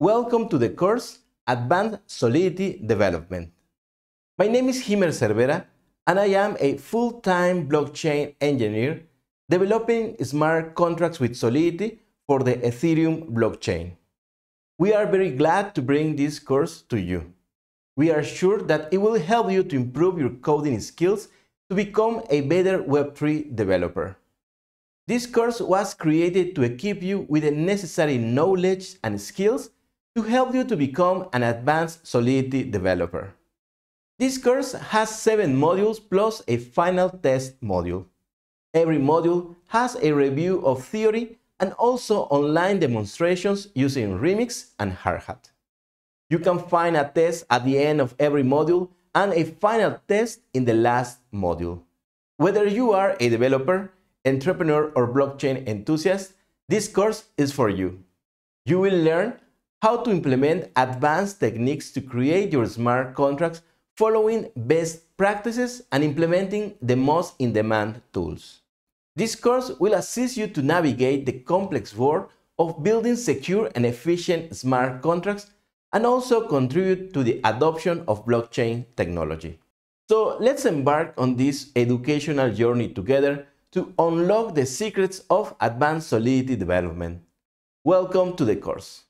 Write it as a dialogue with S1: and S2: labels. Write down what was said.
S1: Welcome to the course Advanced Solidity Development. My name is Himer Cervera and I am a full-time blockchain engineer developing smart contracts with Solidity for the Ethereum blockchain. We are very glad to bring this course to you. We are sure that it will help you to improve your coding skills to become a better Web3 developer. This course was created to equip you with the necessary knowledge and skills to help you to become an advanced Solidity developer. This course has seven modules plus a final test module. Every module has a review of theory and also online demonstrations using Remix and Hardhat. You can find a test at the end of every module and a final test in the last module. Whether you are a developer, entrepreneur, or blockchain enthusiast, this course is for you. You will learn how to implement advanced techniques to create your smart contracts following best practices and implementing the most in-demand tools. This course will assist you to navigate the complex world of building secure and efficient smart contracts and also contribute to the adoption of blockchain technology. So let's embark on this educational journey together to unlock the secrets of advanced solidity development. Welcome to the course.